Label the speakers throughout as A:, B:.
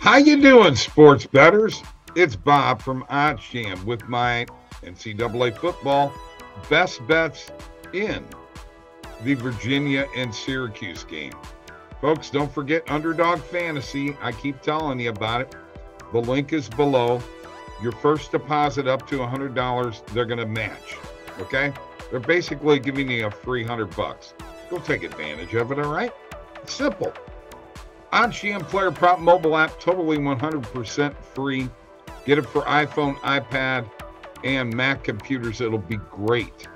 A: How you doing, sports betters? It's Bob from OddsJam with my NCAA football best bets in the Virginia and Syracuse game. Folks, don't forget Underdog Fantasy. I keep telling you about it. The link is below. Your first deposit up to $100, they're going to match. Okay? They're basically giving you a free 100 bucks. Go take advantage of it, all right? It's simple. OddsJam Player Prop mobile app, totally 100% free. Get it for iPhone, iPad, and Mac computers. It'll be great.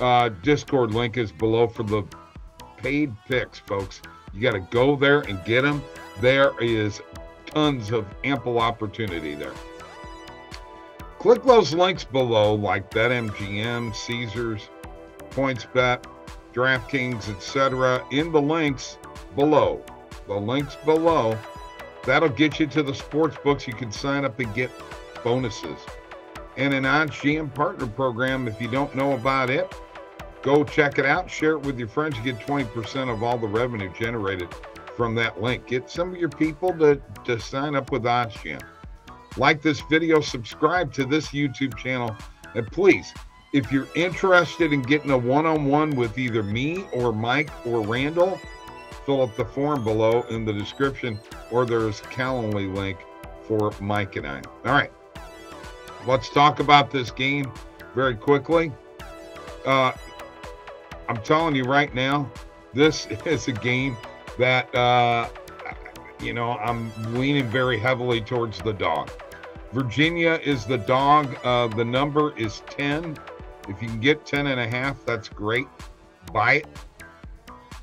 A: Uh, Discord link is below for the paid picks, folks. You got to go there and get them. There is tons of ample opportunity there. Click those links below, like BetMGM, Caesars, PointsBet, DraftKings, etc., in the links below. The links below. That'll get you to the sports books. You can sign up and get bonuses. And an OddsJam partner program, if you don't know about it, go check it out. Share it with your friends. You get 20% of all the revenue generated from that link. Get some of your people to, to sign up with OddsJam. Like this video, subscribe to this YouTube channel, and please, if you're interested in getting a one-on-one with either me or Mike or Randall, fill out the form below in the description, or there's a Calendly link for Mike and I. All right, let's talk about this game very quickly. Uh, I'm telling you right now, this is a game that uh, you know I'm leaning very heavily towards the dog. Virginia is the dog. Uh, the number is 10. If you can get 10 and a half, that's great. Buy it.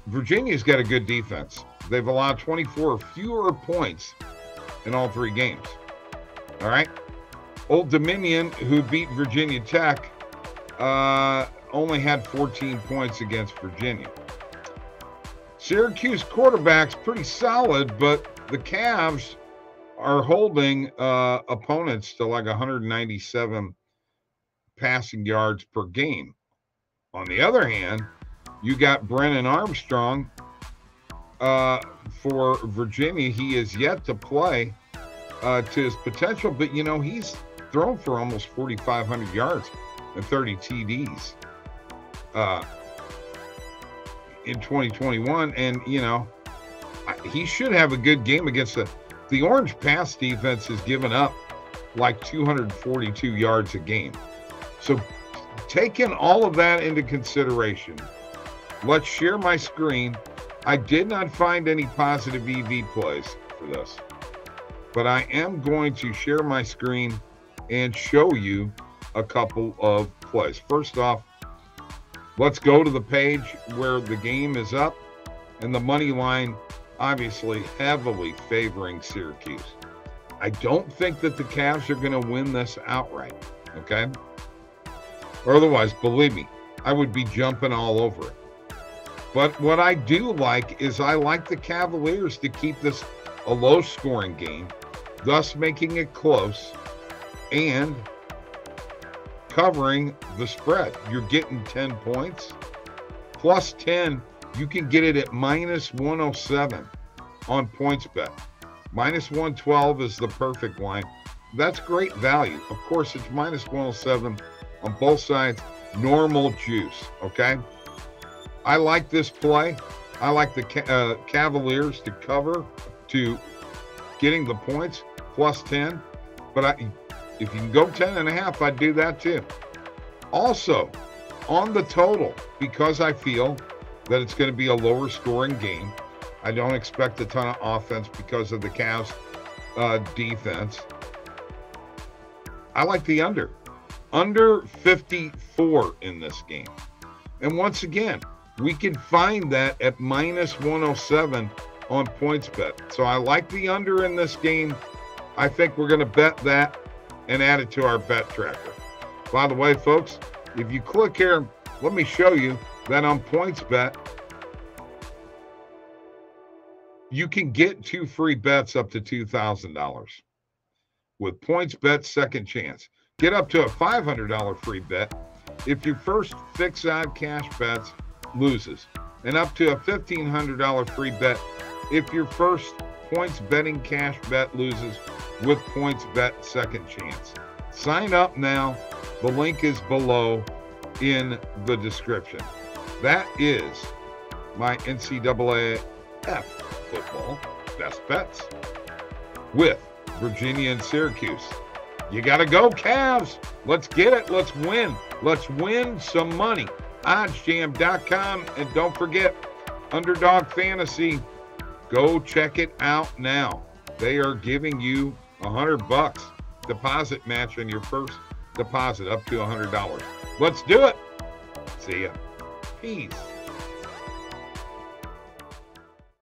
A: Virginia's got a good defense. They've allowed 24 fewer points in all three games. All right. Old Dominion, who beat Virginia Tech, uh, only had 14 points against Virginia. Syracuse quarterback's pretty solid, but the Cavs are holding uh, opponents to like 197 passing yards per game. On the other hand, you got Brennan Armstrong uh, for Virginia. He is yet to play uh, to his potential, but you know, he's thrown for almost 4,500 yards and 30 TDs uh, in 2021. And, you know, he should have a good game against the, the Orange pass defense has given up like 242 yards a game. So, taking all of that into consideration, let's share my screen. I did not find any positive EV plays for this, but I am going to share my screen and show you a couple of plays. First off, let's go to the page where the game is up and the money line obviously heavily favoring Syracuse. I don't think that the Cavs are going to win this outright, okay? Or otherwise, believe me, I would be jumping all over it. But what I do like is I like the Cavaliers to keep this a low scoring game, thus making it close and covering the spread. You're getting 10 points plus 10. You can get it at minus 107 on PointsBet. Minus 112 is the perfect line. That's great value. Of course, it's minus 107 on both sides. Normal juice. Okay. I like this play. I like the uh, Cavaliers to cover to getting the points plus 10. But I, if you can go 10 and a half, I'd do that too. Also, on the total, because I feel that it's going to be a lower scoring game, I don't expect a ton of offense because of the Cavs uh, defense. I like the under. Under 54 in this game. And once again, we can find that at minus 107 on PointsBet. So I like the under in this game. I think we're going to bet that and add it to our bet tracker. By the way, folks, if you click here, let me show you that on PointsBet, you can get two free bets up to $2,000 with PointsBet Second Chance. Get up to a $500 free bet if your first fix odd cash bets loses, and up to a $1,500 free bet if your first PointsBetting cash bet loses with PointsBet second chance. Sign up now. The link is below in the description. That is my NCAA F football best bets with Virginia and Syracuse. You got to go, Cavs. Let's get it. Let's win. Let's win some money. OddsJam.com. And don't forget, Underdog Fantasy. Go check it out now. They are giving you a hundred bucks deposit match on your first deposit up to a hundred dollars. Let's do it. See ya. Peace.